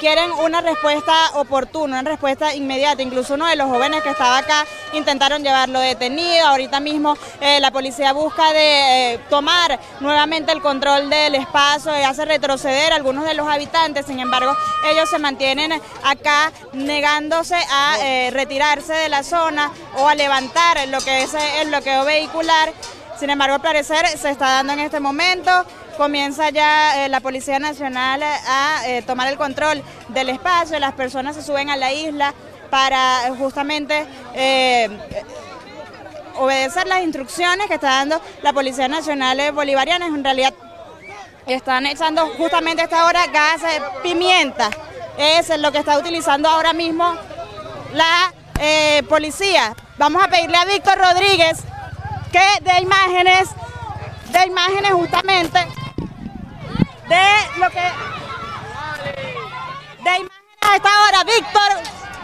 quieren una respuesta oportuna, una respuesta inmediata. Incluso uno de los jóvenes que estaba acá intentaron llevarlo detenido. Ahorita mismo eh, la policía busca eh, tomar nuevamente el control del espacio y hace retroceder a algunos de los habitantes. Sin embargo, ellos se mantienen acá negándose a eh, retirarse de la zona o a levantar lo que es el bloqueo vehicular. Sin embargo, al parecer se está dando en este momento comienza ya eh, la Policía Nacional a eh, tomar el control del espacio, las personas se suben a la isla para justamente eh, obedecer las instrucciones que está dando la Policía Nacional Bolivariana. En realidad están echando justamente a esta hora gas pimienta, es lo que está utilizando ahora mismo la policía. Vamos a pedirle a Víctor Rodríguez que dé imágenes, de imágenes justamente de lo que... De imágenes Víctor,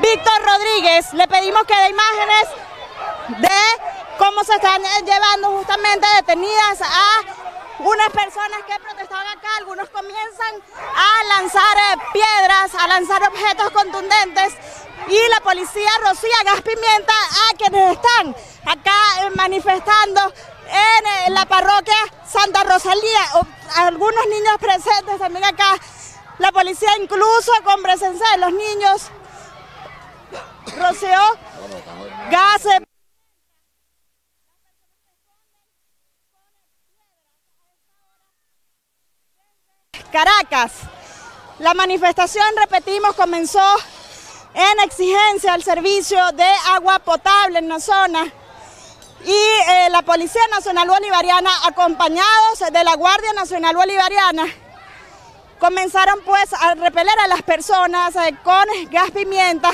Víctor Rodríguez, le pedimos que dé imágenes de cómo se están llevando justamente detenidas a unas personas que protestaban acá, algunos comienzan a lanzar eh, piedras, a lanzar objetos contundentes. Y la policía rocía gas pimienta a quienes están acá eh, manifestando en eh, la parroquia Santa Rosalía, algunos niños presentes también acá, la policía incluso con presencia de los niños roceó gases. Caracas. La manifestación, repetimos, comenzó en exigencia al servicio de agua potable en la zona y eh, la Policía Nacional Bolivariana, acompañados de la Guardia Nacional Bolivariana, comenzaron pues a repeler a las personas eh, con gas pimienta,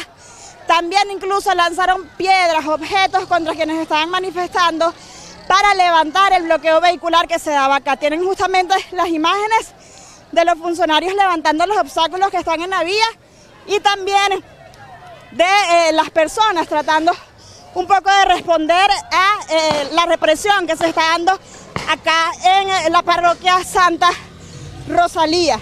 también incluso lanzaron piedras, objetos contra quienes estaban manifestando para levantar el bloqueo vehicular que se daba acá. Tienen justamente las imágenes de los funcionarios levantando los obstáculos que están en la vía y también de eh, las personas tratando un poco de responder a eh, la represión que se está dando acá en la parroquia Santa Rosalía.